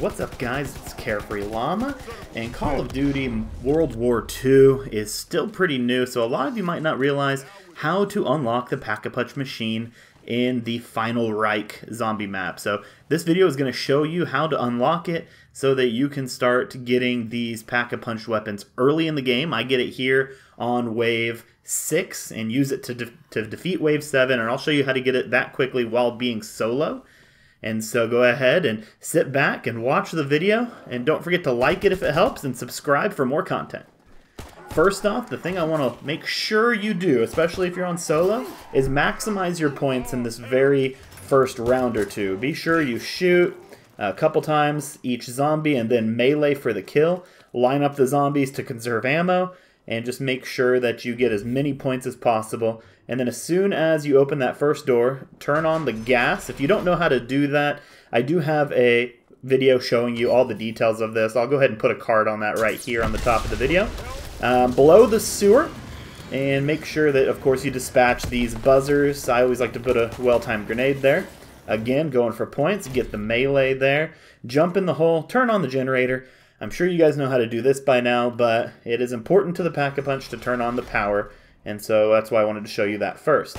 What's up guys, it's Carefree Llama, and Call of Duty World War II is still pretty new, so a lot of you might not realize how to unlock the Pack-a-Punch machine in the Final Reich zombie map. So this video is going to show you how to unlock it so that you can start getting these Pack-a-Punch weapons early in the game. I get it here on Wave 6 and use it to, de to defeat Wave 7, and I'll show you how to get it that quickly while being solo. And so go ahead and sit back and watch the video. And don't forget to like it if it helps and subscribe for more content. First off, the thing I want to make sure you do, especially if you're on solo, is maximize your points in this very first round or two. Be sure you shoot a couple times each zombie and then melee for the kill. Line up the zombies to conserve ammo and just make sure that you get as many points as possible and then as soon as you open that first door, turn on the gas. If you don't know how to do that, I do have a video showing you all the details of this. I'll go ahead and put a card on that right here on the top of the video. Um, below the sewer, and make sure that, of course, you dispatch these buzzers. I always like to put a well-timed grenade there. Again, going for points, get the melee there. Jump in the hole, turn on the generator. I'm sure you guys know how to do this by now, but it is important to the Pack-a-Punch to turn on the power and so that's why I wanted to show you that first.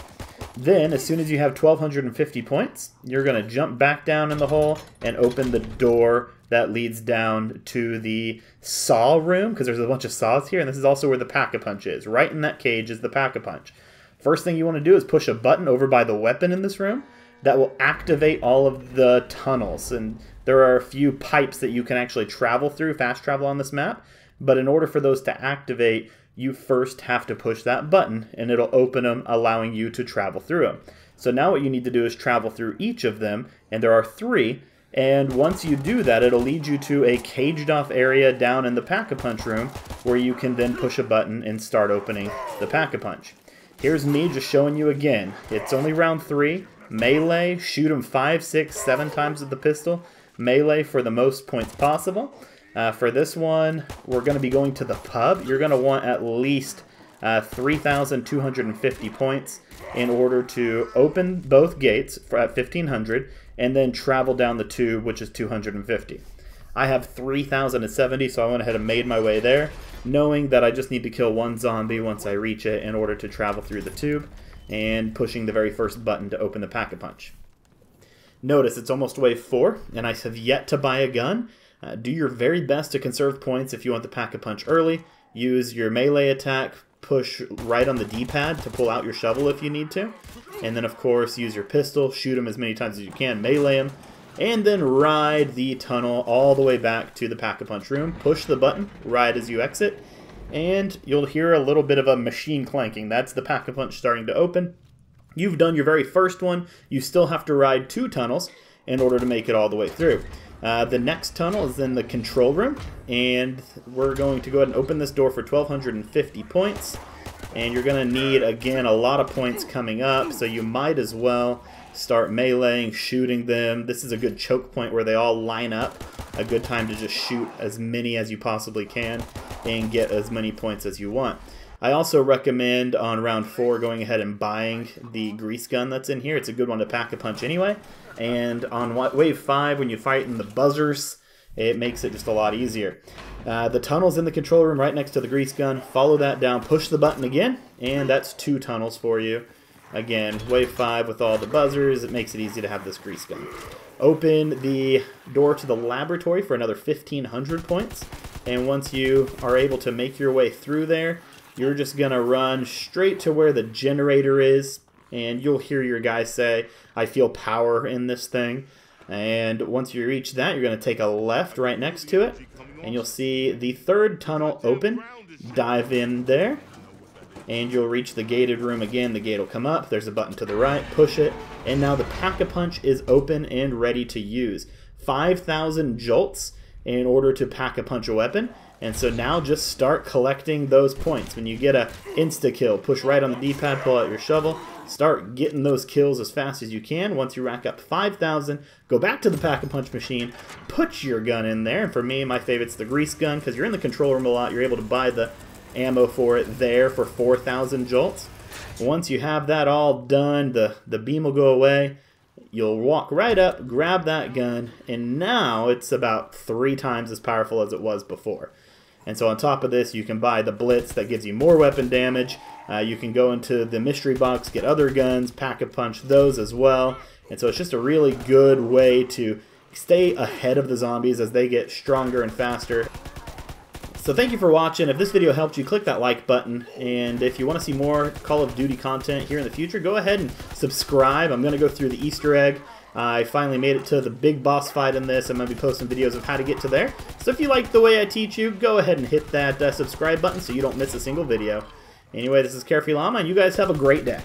Then, as soon as you have 1250 points, you're going to jump back down in the hole and open the door that leads down to the saw room, because there's a bunch of saws here, and this is also where the Pack-a-Punch is. Right in that cage is the Pack-a-Punch. First thing you want to do is push a button over by the weapon in this room that will activate all of the tunnels. And there are a few pipes that you can actually travel through, fast travel on this map. But in order for those to activate, you first have to push that button and it'll open them, allowing you to travel through them. So now what you need to do is travel through each of them, and there are three. And once you do that, it'll lead you to a caged off area down in the Pack-a-Punch room where you can then push a button and start opening the Pack-a-Punch. Here's me just showing you again. It's only round three. Melee, shoot them five, six, seven times with the pistol. Melee for the most points possible. Uh, for this one, we're going to be going to the pub. You're going to want at least uh, 3,250 points in order to open both gates for, at 1,500 and then travel down the tube, which is 250. I have 3,070, so I went ahead and made my way there, knowing that I just need to kill one zombie once I reach it in order to travel through the tube, and pushing the very first button to open the Pack-a-Punch. Notice it's almost wave 4, and I have yet to buy a gun, uh, do your very best to conserve points if you want the Pack-a-Punch early. Use your melee attack, push right on the D-pad to pull out your shovel if you need to. And then, of course, use your pistol, shoot him as many times as you can, melee him, and then ride the tunnel all the way back to the Pack-a-Punch room. Push the button, ride as you exit, and you'll hear a little bit of a machine clanking. That's the Pack-a-Punch starting to open. You've done your very first one. You still have to ride two tunnels in order to make it all the way through. Uh, the next tunnel is in the control room, and we're going to go ahead and open this door for 1,250 points. And you're going to need, again, a lot of points coming up, so you might as well start meleeing, shooting them. This is a good choke point where they all line up. A good time to just shoot as many as you possibly can and get as many points as you want. I also recommend on round four going ahead and buying the grease gun that's in here. It's a good one to pack a punch anyway. And on wave 5, when you fight in the buzzers, it makes it just a lot easier. Uh, the tunnel's in the control room right next to the grease gun. Follow that down, push the button again, and that's two tunnels for you. Again, wave 5 with all the buzzers, it makes it easy to have this grease gun. Open the door to the laboratory for another 1500 points. And once you are able to make your way through there, you're just going to run straight to where the generator is and you'll hear your guys say, I feel power in this thing. And once you reach that, you're going to take a left right next to it, and you'll see the third tunnel open. Dive in there, and you'll reach the gated room again. The gate will come up. There's a button to the right. Push it, and now the Pack-a-Punch is open and ready to use. 5,000 jolts in order to pack-a-punch a weapon. And so now just start collecting those points. When you get a insta-kill, push right on the D-pad, pull out your shovel, start getting those kills as fast as you can. Once you rack up 5,000, go back to the Pack-a-Punch machine, put your gun in there. And for me, my favorite's the grease gun because you're in the control room a lot. You're able to buy the ammo for it there for 4,000 jolts. Once you have that all done, the, the beam will go away. You'll walk right up, grab that gun, and now it's about three times as powerful as it was before. And so on top of this, you can buy the Blitz that gives you more weapon damage. Uh, you can go into the mystery box, get other guns, pack-a-punch those as well. And so it's just a really good way to stay ahead of the zombies as they get stronger and faster. So thank you for watching. If this video helped you, click that like button. And if you want to see more Call of Duty content here in the future, go ahead and subscribe. I'm going to go through the Easter egg. I finally made it to the big boss fight in this. I'm going to be posting videos of how to get to there. So if you like the way I teach you, go ahead and hit that uh, subscribe button so you don't miss a single video. Anyway, this is Carefree Llama, and you guys have a great day.